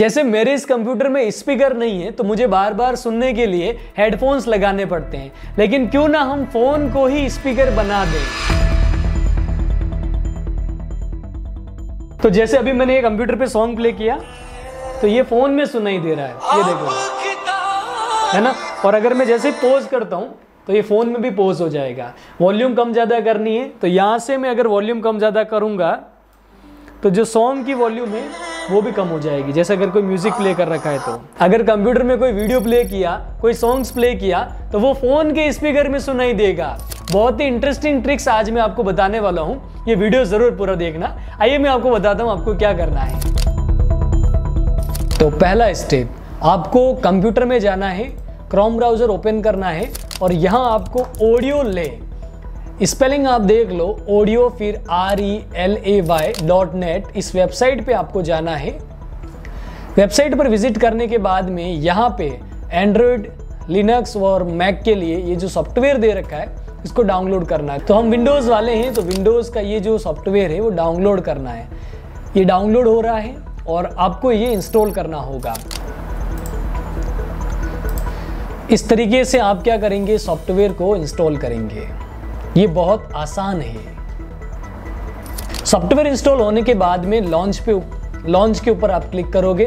जैसे मेरे इस कंप्यूटर में स्पीकर नहीं है तो मुझे बार बार सुनने के लिए हेडफोन्स लगाने पड़ते हैं। लेकिन क्यों ना हम फ़ोन को ही स्पीकर बना दें? तो जैसे अभी मैंने ये कंप्यूटर पे सॉन्ग प्ले किया तो ये फ़ोन में सुनाई दे रहा है। ये देखो। है ना? और अगर मैं जैसे पोज करता हूँ तो ये फ़ोन में भी पोज हो जाएगा। वॉल्यूम कम ज़्यादा करनी है तो यहाँ से मैं अगर वॉल्यूम कम ज़्यादा करूँगा तो जो सॉन्ग की वॉल्यूम है वो भी कम हो जाएगी। जैसे अगर कोई म्यूज़िक प्ले कर रखा है तो। अगर कंप्यूटर में कोई वीडियो प्ले किया, कोई सॉन्ग्स प्ले किया तो वो फ़ोन के स्पीकर में सुनाई देगा। बहुत ही इंटरेस्टिंग ट्रिक्स आज मैं आपको बताने वाला हूँ। ये वीडियो ज़रूर पूरा देखना। आइए मैं आपको बताता हूँ आपको क्या करना है। तो पहला स्टेप आपको कंप्यूटर में जाना है क्रोम ब्राउज़र ओपन करना है और यहाँ आपको ऑडियो ले। स्पेलिंग आप देख लो ऑडियो फिर R E L A Y dot net इस वेबसाइट पे आपको जाना है। वेबसाइट पर विज़िट करने के बाद में यहाँ पे एंड्रॉयड लिनक्स और मैक के लिए ये जो सॉफ्टवेयर दे रखा है, इसको डाउनलोड करना है। तो हम विंडोज़ वाले हैं तो विंडोज़ का ये जो सॉफ्टवेयर है, वो डाउनलोड करना है। ये डाउनलोड हो रहा है और आपको ये इंस्टॉल करना होगा। इस तरीके से आप क्या करेंगे? सॉफ्टवेयर को इंस्टॉल करेंगे। ये बहुत आसान है। सॉफ्टवेयर इंस्टॉल होने के बाद में लॉन्च पे, लॉन्च के ऊपर आप क्लिक करोगे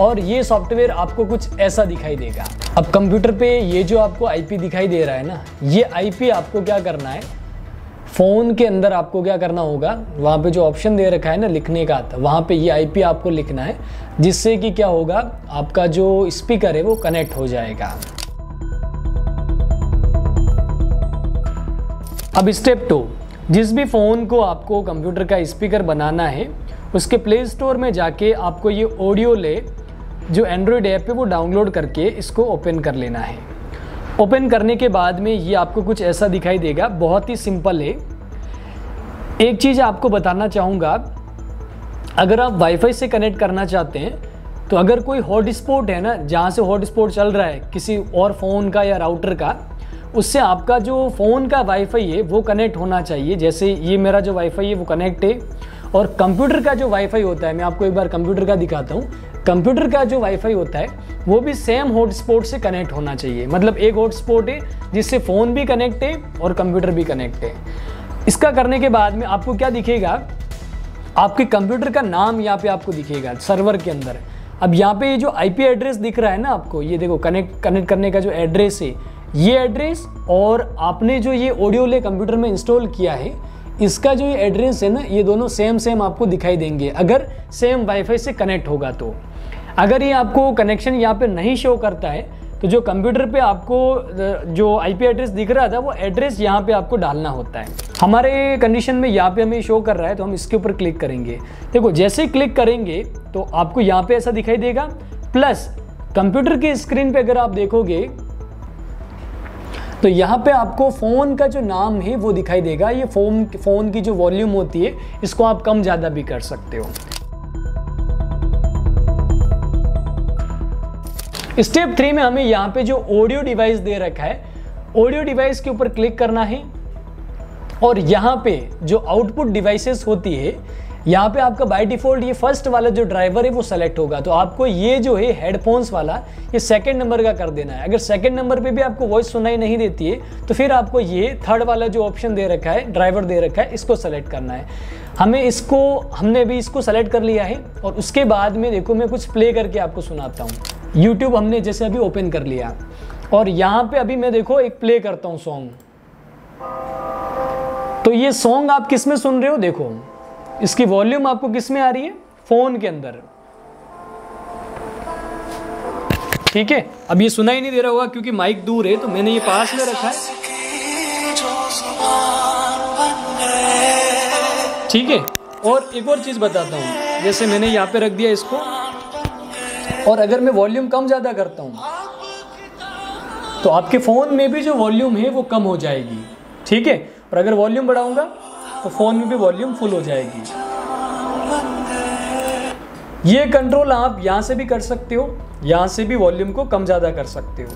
और ये सॉफ्टवेयर आपको कुछ ऐसा दिखाई देगा। अब कंप्यूटर पे ये जो आपको आईपी दिखाई दे रहा है ना, ये आईपी आपको क्या करना है? फ़ोन के अंदर आपको क्या करना होगा? वहाँ पे जो ऑप्शन दे रखा है ना, लिखने का वहाँ पे ये आईपी आपको लिखना है, जिससे कि क्या होगा, आपका जो स्पीकर है वो कनेक्ट हो जाएगा। अब स्टेप टू जिस भी फ़ोन को आपको कंप्यूटर का स्पीकर बनाना है, उसके प्ले स्टोर में जाके आपको ये ऑडियो ले, जो एंड्रॉयड ऐप है, वो डाउनलोड करके इसको ओपन कर लेना है। ओपन करने के बाद में ये आपको कुछ ऐसा दिखाई देगा, बहुत ही सिंपल है। एक चीज़ आपको बताना चाहूँगा, अगर आप वाईफाई से कनेक्ट करना चाहते हैं तो अगर कोई हॉटस्पॉट है ना, जहाँ से हॉटस्पॉट चल रहा है, किसी और फ़ोन का या राउटर का उससे आपका जो फ़ोन का वाईफाई है, वो कनेक्ट होना चाहिए। जैसे ये मेरा जो वाईफाई है, वो कनेक्ट है। और कंप्यूटर का जो वाईफाई होता है, मैं आपको एक बार कंप्यूटर का दिखाता हूँ। कंप्यूटर का जो वाईफाई होता है, वो भी सेम हॉटस्पॉट से कनेक्ट होना चाहिए। मतलब एक हॉटस्पॉट है, जिससे फ़ोन भी कनेक्ट है और कंप्यूटर भी कनेक्ट है। इसका करने के बाद में आपको क्या दिखेगा? आपके कंप्यूटर का नाम यहाँ पे आपको दिखेगा सर्वर के अंदर। अब यहाँ पे ये जो आईपी एड्रेस दिख रहा है ना आपको, ये देखो कनेक्ट कनेक्ट करने का जो एड्रेस है ये एड्रेस और आपने जो ये ऑडियो ले कंप्यूटर में इंस्टॉल किया है, इसका जो ये एड्रेस है ना, ये दोनों सेम सेम आपको दिखाई देंगे, अगर सेम वाईफाई से कनेक्ट होगा तो। अगर ये आपको कनेक्शन यहाँ पे नहीं शो करता है तो जो कंप्यूटर पे आपको जो आईपी एड्रेस दिख रहा था, वो एड्रेस यहाँ पे आपको डालना होता है। हमारे कंडीशन में यहाँ पे हमें शो कर रहा है तो हम इसके ऊपर क्लिक करेंगे। देखो, जैसे क्लिक करेंगे तो आपको यहाँ पे ऐसा दिखाई देगा प्लस कंप्यूटर की स्क्रीन पे अगर आप देखोगे तो यहाँ पे आपको फ़ोन का जो नाम है वो दिखाई देगा। ये फ़ोन फ़ोन की जो वॉल्यूम होती है, इसको आप कम ज़्यादा भी कर सकते हो। स्टेप थ्री में हमें यहाँ पे जो ऑडियो डिवाइस दे रखा है, ऑडियो डिवाइस के ऊपर क्लिक करना है। और यहाँ पे जो आउटपुट डिवाइसेस होती है यहाँ पे आपका बाय डिफ़ॉल्ट ये फ़र्स्ट वाला जो ड्राइवर है वो सेलेक्ट होगा। तो आपको ये जो है हेडफोन्स वाला, ये सेकंड नंबर का कर देना है। अगर सेकंड नंबर पे भी आपको वॉइस सुनाई नहीं देती है तो फिर आपको ये थर्ड वाला जो ऑप्शन दे रखा है ड्राइवर दे रखा है, इसको सेलेक्ट करना है। हमें इसको, हमने भी इसको सेलेक्ट कर लिया है और उसके बाद में देखो, मैं कुछ प्ले करके आपको सुनाता हूँ। यूट्यूब हमने जैसे अभी ओपन कर लिया। और यहाँ पे अभी मैं देखो, एक प्ले करता हूँ सॉन्ग तो ये सॉन्ग आप किसमें सुन रहे हो? देखो। इसकी वॉल्यूम आपको किसमें आ रही है? फ़ोन के अंदर। ठीक है? अब ये सुना ही नहीं दे रहा होगा क्योंकि माइक दूर है तो मैंने ये पास में रखा है। ठीक है? और एक और चीज़ बताता हूँ। जैसे मैंने यहाँ पे रख दिया इसको। और अगर मैं वॉल्यूम कम ज़्यादा करता हूँ तो आपके फ़ोन में भी जो वॉल्यूम है, वो कम हो जाएगी। ठीक है? और अगर वॉल्यूम बढ़ाऊँगा तो फ़ोन में भी वॉल्यूम फुल हो जाएगी। ये कंट्रोल आप यहाँ से भी कर सकते हो, यहाँ से भी वॉल्यूम को कम ज़्यादा कर सकते हो।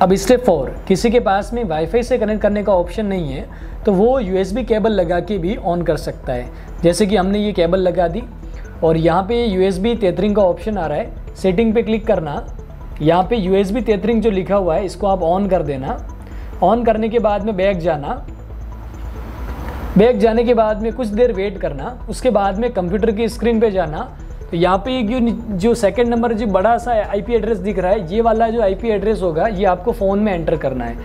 अब स्टेप फोर किसी के पास में वाईफाई से कनेक्ट करने का ऑप्शन नहीं है तो वो यूएसबी केबल लगा के भी ऑन कर सकता है। जैसे कि हमने ये केबल लगा दी, और यहाँ पे यू एस बी तेतरिंग का ऑप्शन आ रहा है। सेटिंग पे क्लिक करना, यहाँ पे यू एस तेतरिंग जो लिखा हुआ है, इसको आप ऑन कर देना। ऑन करने के बाद में बैग जाना, बैग जाने के बाद में कुछ देर वेट करना, उसके बाद में कंप्यूटर की स्क्रीन पे जाना। तो यहाँ पे जो जो सेकंड नंबर जो बड़ा सा आईपी एड्रेस दिख रहा है, ये वाला जो आईपी एड्रेस होगा, ये आपको फ़ोन में एंटर करना है।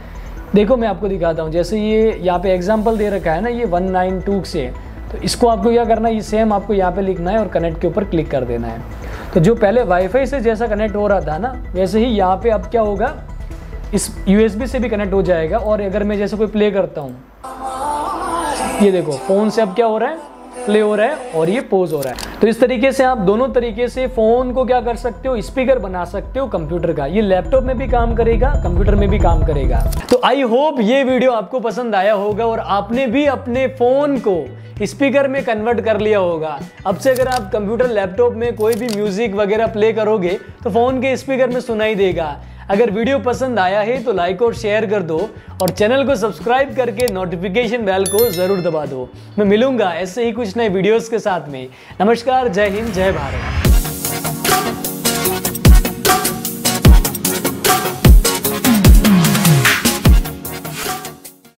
देखो मैं आपको दिखाता हूँ, जैसे ये यहाँ पे एग्जांपल दे रखा है ना, ये वन नाइन टू से तो इसको आपको क्या करना है, ये सेम आपको यहाँ पे लिखना है और कनेक्ट के ऊपर क्लिक कर देना है। तो जो पहले वाईफाई से जैसा कनेक्ट हो रहा था ना, वैसे ही यहाँ पे अब क्या होगा इस यूएसबी से भी कनेक्ट हो जाएगा और अगर मैं जैसे कोई प्ले करता हूँ, ये देखो फ़ोन से अब क्या हो रहा है? प्ले हो रहा है और ये पोज हो रहा है। तो इस तरीके से आप दोनों तरीके से फ़ोन को क्या कर सकते हो? स्पीकर बना सकते हो कंप्यूटर का। ये लैपटॉप में भी काम करेगा कंप्यूटर में भी काम करेगा। तो आई होप ये वीडियो आपको पसंद आया होगा और आपने भी अपने फ़ोन को स्पीकर में कन्वर्ट कर लिया होगा। अब से अगर आप कंप्यूटर लैपटॉप में कोई भी म्यूज़िक वगैरह प्ले करोगे तो फ़ोन के स्पीकर में सुनाई देगा। अगर वीडियो पसंद आया है तो लाइक और शेयर कर दो और चैनल को सब्सक्राइब करके नोटिफिकेशन बेल को ज़रूर दबा दो। मैं मिलूँगा ऐसे ही कुछ नए वीडियोस के साथ में। नमस्कार, जय हिंद, जय भारत।